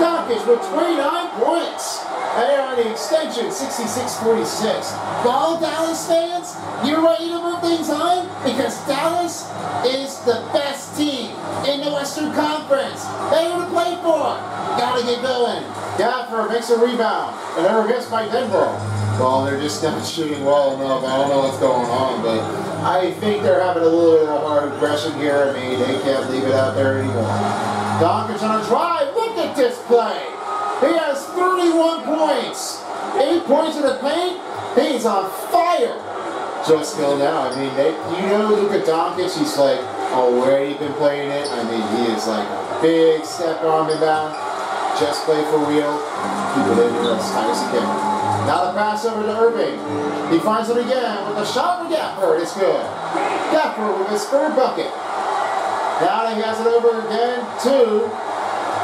Speaker 1: Doncic with 29 points. They're on the extension, 66-46. All Dallas fans, you're ready to move things on because Dallas is the best team in the Western Conference. They to play for. Gotta get going. Gafford makes a rebound. And they're missed by Denver. Well, they're just not shooting well enough. I don't know what's going on, but I think they're having a little bit of a hard aggression here. I mean, they can't leave it out there anymore. Doncic on a drive. Look at this play. He has 31 points. Eight points in the paint. He's on fire. Just go now. I mean, they, you know, look at Doncic. He's like already been playing it. I mean, he is like a big step arm inbound. Just play for real. Keep it in there as tight as he can. Now the pass over to Irving. He finds it again with a shot from Gafford. It's good. Gafford with his third bucket. Now he has it over again to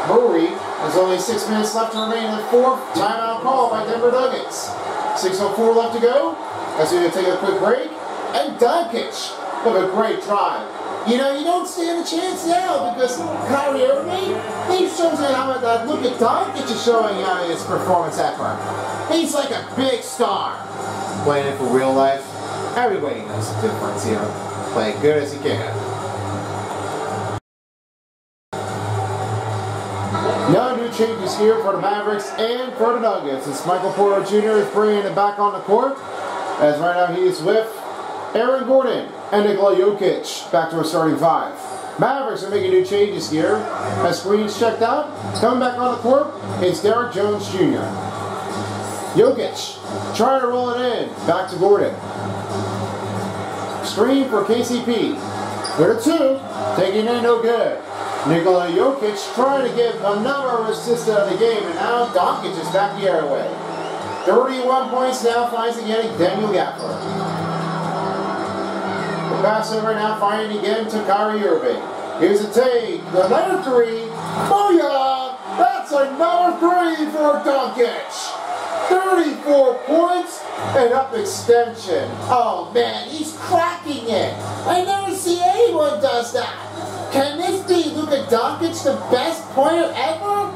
Speaker 1: Murray. There's only six minutes left to remain in the fourth timeout call by Denver Nuggets. 6.04 left to go. As we take a quick break. And Doncic with a great drive. You know, you don't stand a chance now because Kyrie Irving, he shows you how that look at Doncic is showing how his performance effort. He's like a big star. Playing it for real life, everybody knows the difference here. Play good as you can. Changes here for the Mavericks and for the Nuggets. It's Michael Porter Jr. is bringing it back on the court. As right now he is with Aaron Gordon and Nikola Jokic back to a starting five. Mavericks are making new changes here. As screens checked out, coming back on the court, it's Derrick Jones Jr. Jokic trying to roll it in. Back to Gordon. Screen for KCP. With a two, taking in no good. Nikola Jokic trying to get another assist out of the game, and now Doncic is back the other way. 31 points now finds again Daniel Gafford. The pass over now finding again to Kyrie Irving. Here's a take, another three. Booyah! That's another three for Doncic. 34 points and up extension. Oh man, he's cracking it. I never see anyone does that. Can this Doncic, the best pointer ever?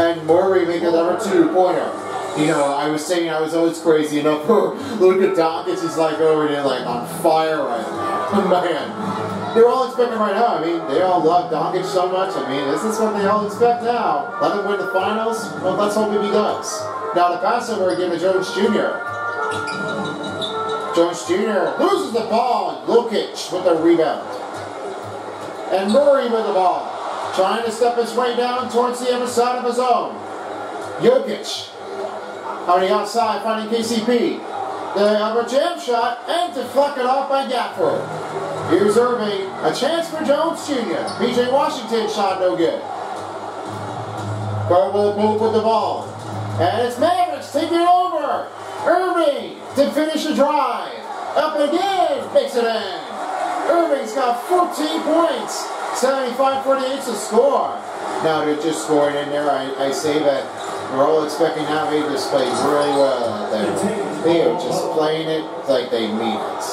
Speaker 1: And Murray make another two-pointer. You know, I was saying I was always crazy enough for Luka Doncic is like over there like on fire right now. Man, they're all expecting right now. I mean, they all love Doncic so much. I mean, this is what they all expect now? Let him win the finals? Well, let's hope he does. Now the pass over again to Jones Jr. Jones Jr. loses the ball. Jokic with the rebound. And Murray with the ball. Trying to step his way down towards the other side of his own. Jokic. On the outside, finding KCP. The other jam shot and deflected off by Gafford. Here's Irving. A chance for Jones Jr. PJ Washington shot no good. Garble move with the ball. And it's Mavericks taking it over. Irving to finish the drive. Up again, makes it in. Irving's got 14 points. 75-48 to score. Now they're just scoring in there. I, I say that we're all expecting now Vegas play really well out there. They are just playing it like they mean it.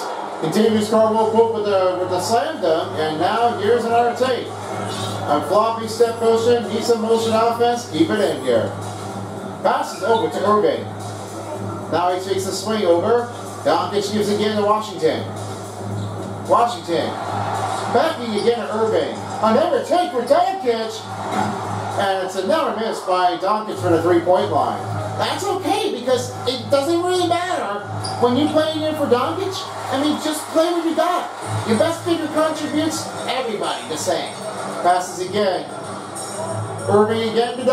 Speaker 1: Continues Caldwell Pope with the with the slam dunk, and now here's another take. A floppy step motion, some motion offense, keep it in here. Passes over to Irving. Now he takes a swing over. Doncic gives again to Washington. Washington. Backing again to Irving. Another take for Doncic. And it's another miss by Doncic from the three-point line. That's okay because it doesn't really matter when you're playing in for Doncic. I mean, just play what you got. Your best figure contributes, everybody the same. Passes again. Irving again to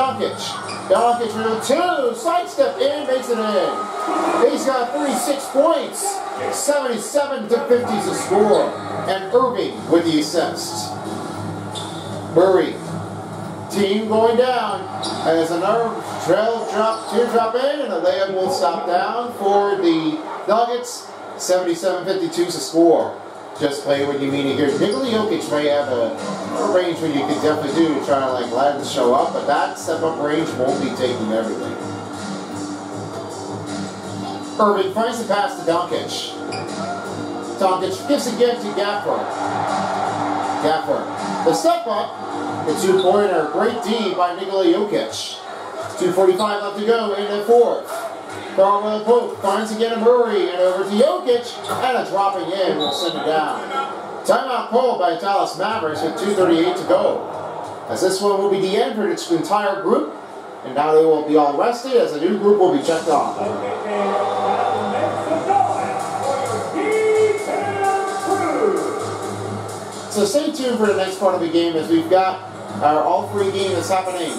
Speaker 1: Doncic. Doncic for two. Sidestep in, makes it in. He's got 36 points. 77 to 50 is to score. And Irving with the assist. Murray. Team going down. There's another trail drop, teardrop in, and the layup will stop down for the Nuggets. 77-52 is to score. Just play what you mean here. Nikola Jokic may have a, a range where you can definitely do to try to like let him show up, but that step up range won't be taking everything. Irving finds the pass to Doncic. Doncic gives again to Gafford. Gafford. The step up, the two-pointer, great D by Nikola Jokic. 2.45 left to go in the fourth. Caldwell Pope finds again a Murray and over to Jokic and a dropping in will send it down. Timeout called by Dallas Mavericks with 2.38 to go. As this one will be the end for its entire group, and now they will be all rested as a new group will be checked on. So stay tuned for the next part of the game as we've got our all three games happening.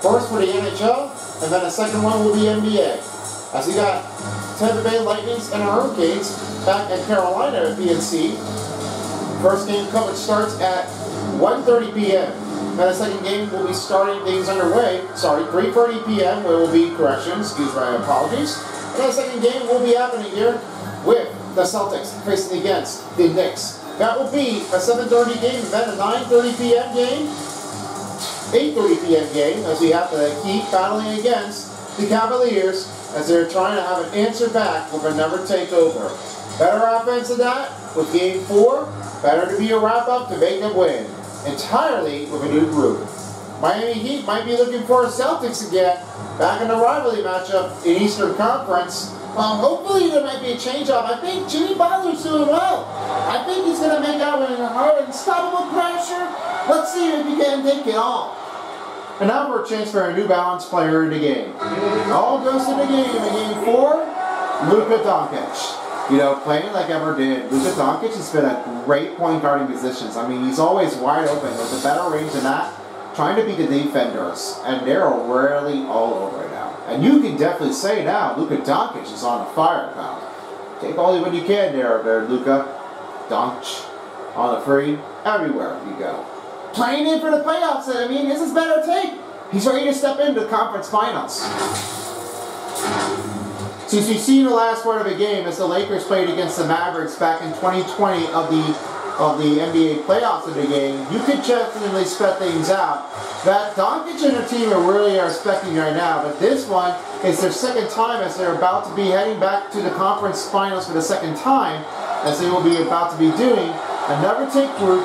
Speaker 1: First for the NHL, and then the second one will be NBA. As we got Tampa Bay Lightnings and Hurricanes back at Carolina at PNC. First game coverage starts at 1.30 p.m. And the second game will be starting things underway. Sorry, 3.30 p.m. where will be corrections. Excuse my apologies. And the second game will be happening here with the Celtics facing against the Knicks. That will be a 7.30 game, then a 9.30 p.m. game, 8.30 p.m. game, as we have to keep battling against the Cavaliers as they're trying to have an answer back with another takeover. Better offense than that with game four. Better to be a wrap up to make them win. Entirely with a new group. Miami Heat might be looking for a Celtics again. Back in the rivalry matchup in Eastern Conference. Um, hopefully there might be a change up. I think Jimmy Butler's doing well. I think he's going to make out with a hard unstoppable pressure. Let's see if he can take it all. And now for a chance for a New Balance player in the game. All goes to the game in game four, Luka Doncic. You know, playing like ever did. Luka Doncic has been a great point guarding positions. I mean, he's always wide open. There's a better range than that. Trying to beat the defenders. And they're rarely all over it now. And you can definitely say now, Luka Doncic is on a fire now. Take all what you can there, there, Luka. Doncic. On the free. Everywhere you go playing in for the playoffs. I mean, this is better take. He's ready to step into the conference finals. Since you've seen the last part of the game as the Lakers played against the Mavericks back in 2020 of the of the NBA playoffs of the game, you could definitely spec things out. That Doncic and their team are really are expecting right now, but this one is their second time as they're about to be heading back to the conference finals for the second time, as they will be about to be doing another take group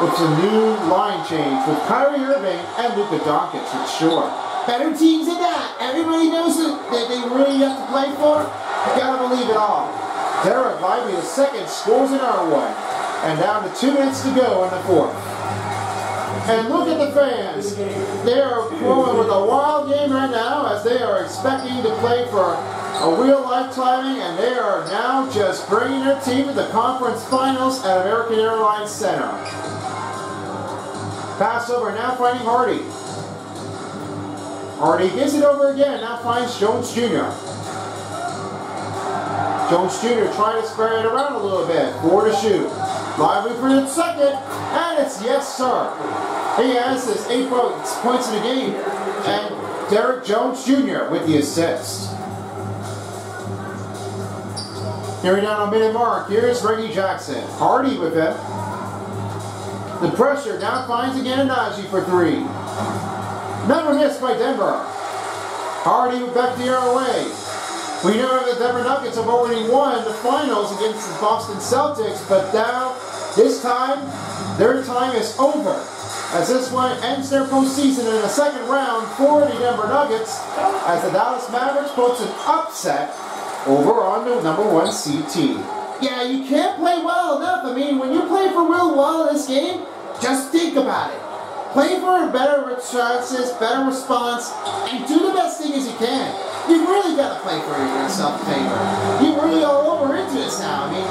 Speaker 1: with a new line change with Kyrie Irving and Luka Doncic for sure. Better teams than that. Everybody knows that, they really have to play for. You gotta believe it all. Dereck Lively, the second, scores another one. And down to two minutes to go in the fourth. And look at the fans. They are going with a wild game right now as they are expecting to play for a real life timing and they are now just bringing their team to the conference finals at American Airlines Center. Pass over, now finding Hardy. Hardy gives it over again, now finds Jones Jr. Jones Jr. trying to spread it around a little bit. Four to shoot. Lively for the second, and it's yes, sir. He has his eight points, points in the game. And Derrick Jones Jr. with the assist. Here down on minute mark, here's Reggie Jackson. Hardy with him. The pressure now finds again Nnaji for three. Never missed by Denver. Hardy back the other way. We know the Denver Nuggets have already won the finals against the Boston Celtics, but now, this time, their time is over. As this one ends their postseason in the second round for the Denver Nuggets, as the Dallas Mavericks puts an upset over on the number one seed team. Yeah, you can't play well enough. I mean, when you play for real well in this game, just think about it. Play for better chances, better response, and do the best thing as you can. You really got to play for yourself favor. You really all over into this now. I mean,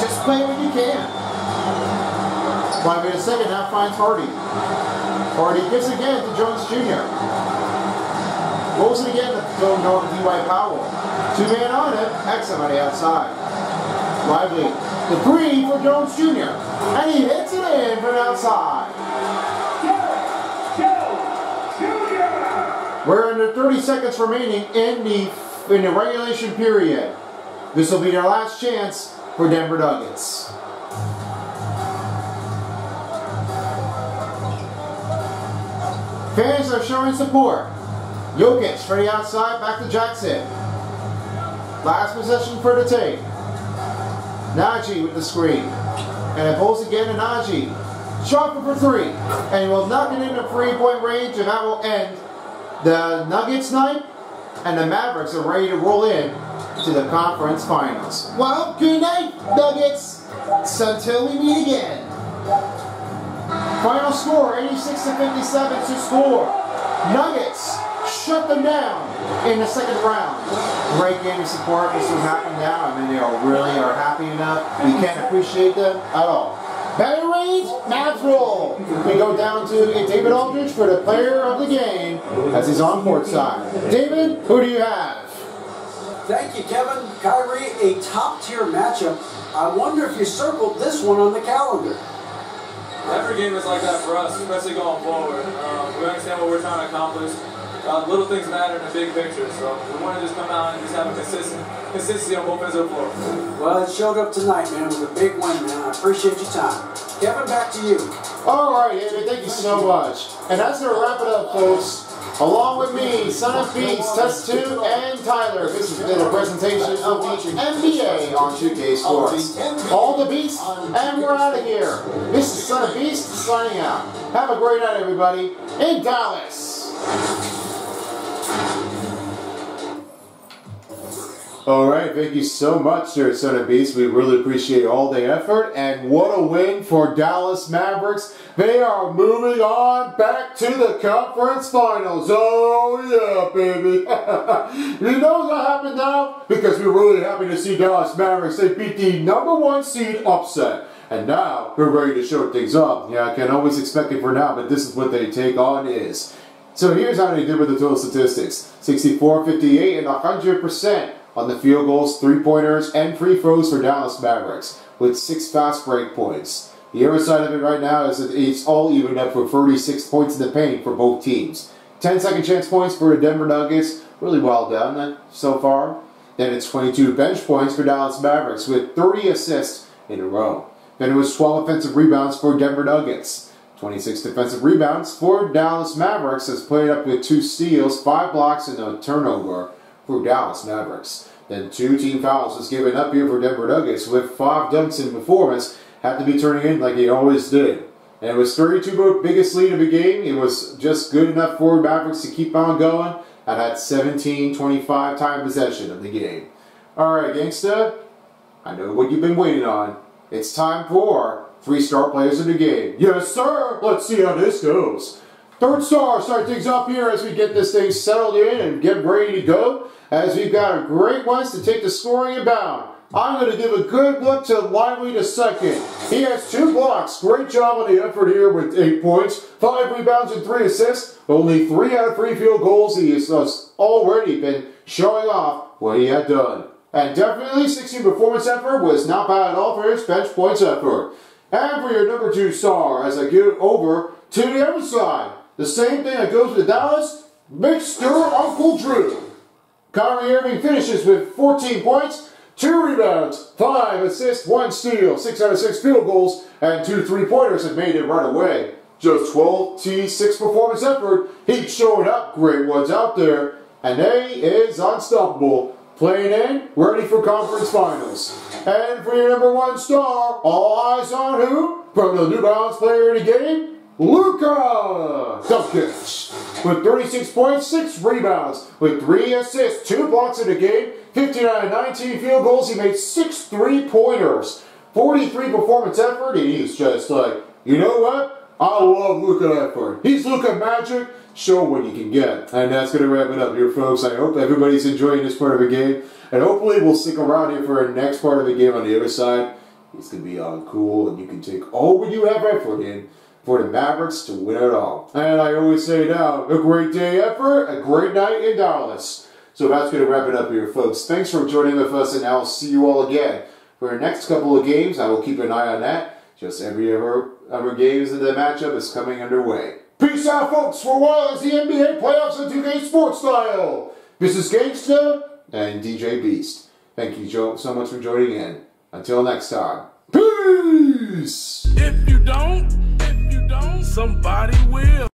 Speaker 1: just play when you can. Five minutes second, now finds Hardy. Hardy gives again to Jones Jr. Rolls it again to North D.Y. Powell. Two man on it, excellent on outside. Lively. The three for Jones Jr. And he hits it in from outside. We're under 30 seconds remaining in the in the regulation period. This will be their last chance for Denver Nuggets. Fans are showing support. Jokic for the outside, back to Jackson. Last possession for the take. Nnaji with the screen. And it pulls again to Nnaji. Sharper for three. And he will knock it into three-point range, and that will end the Nuggets night. And the Mavericks are ready to roll in to the conference finals. Well, good night, Nuggets. So until we meet again. Final score, 86 to 57 to score. Nuggets shut them down in the second round. Great game of support. This is happening now. I mean, they all really are happy enough. We can't appreciate them at all. Batting range, Mavs roll. We go down to David Aldridge for the player of the game as he's on court side. David, who do you have?
Speaker 3: Thank you, Kevin. Kyrie, a top tier matchup. I wonder if you circled this one on the calendar.
Speaker 9: Every game is like that for us, especially going forward. Um, we understand what we're trying to accomplish. Uh, little things matter in the big picture, so we want to just come out and just have a consistent consistency on both ends of the floor.
Speaker 3: Well, it showed up tonight, man. It was a big win, man. I appreciate your time. Kevin, back to you.
Speaker 1: All right, David, thank you so much. And that's going to wrap it up, folks. Along with me, Son of Beast, Test 2, and Tyler. This has been a presentation of the NBA on 2K Sports. All the Beast, and we're out of here. This is Son of Beast signing out. Have a great night, everybody, in Dallas. All right, thank you so much, there, Son of Beast. We really appreciate all the effort, and what a win for Dallas Mavericks. They are moving on back to the conference finals. Oh yeah, baby. you know what happened now? Because we're really happy to see Dallas Mavericks. They beat the number one seed upset. And now we're ready to show things up. Yeah, I can always expect it for now, but this is what they take on is. So here's how they did with the total statistics. 64, 58, and 100% on the field goals, three-pointers, and free throws for Dallas Mavericks, with six fast break points. The other side of it right now is that it's all evened up for 36 points in the paint for both teams. 10 second chance points for the Denver Nuggets, really well done so far. Then it's 22 bench points for Dallas Mavericks with 30 assists in a row. Then it was 12 offensive rebounds for Denver Nuggets. 26 defensive rebounds for Dallas Mavericks has played up with two steals, five blocks, and a turnover for Dallas Mavericks. Then two team fouls was given up here for Denver Nuggets with five dunks in performance had to be turning in like he always did. And it was 32 biggest lead of the game. It was just good enough for Mavericks to keep on going and had 17-25 time possession of the game. Alright, gangsta, I know what you've been waiting on. It's time for three star players in the game. Yes, sir! Let's see how this goes. Third star, start things up here as we get this thing settled in and get ready to go. As we've got a great ones to take the scoring inbound. I'm going to give a good look to Lively to second. He has two blocks. Great job on the effort here with eight points, five rebounds, and three assists. Only three out of three field goals. He has already been showing off what he had done. And definitely 16 performance effort was not bad at all for his bench points effort. And for your number two star, as I get it over to the other side, the same thing that goes with Dallas, Mr. Uncle Drew. Kyrie Irving finishes with 14 points, Two rebounds, five assists, one steal, six out of six field goals, and two three-pointers have made it right away. Just 12 T6 performance effort. He's showing up. Great ones out there. And A is unstoppable. Playing in, ready for conference finals. And for your number one star, all eyes on who? From the New Balance player of the game, Luka Doncic with 36 points, 6 rebounds, with 3 assists, 2 blocks in the game, 15 out of 19 field goals. He made 6 three-pointers, 43 performance effort, he's just like, you know what? I love Luka effort. He's Luka magic. Show what you can get. And that's going to wrap it up here, folks. I hope everybody's enjoying this part of the game. And hopefully we'll stick around here for our next part of the game on the other side. It's going to be on cool, and you can take all what you have effort in for the Mavericks to win it all. And I always say now, a great day effort, a great night in Dallas. So that's going to wrap it up here, folks. Thanks for joining with us, and I'll see you all again. For the next couple of games, I will keep an eye on that. Just every other, other games in the matchup is coming underway. Peace out, folks, for a while the NBA playoffs in 2K Sports Style. This is Gangsta and DJ Beast. Thank you Joe, so much for joining in. Until next time, peace!
Speaker 10: If you don't, if you don't, somebody will.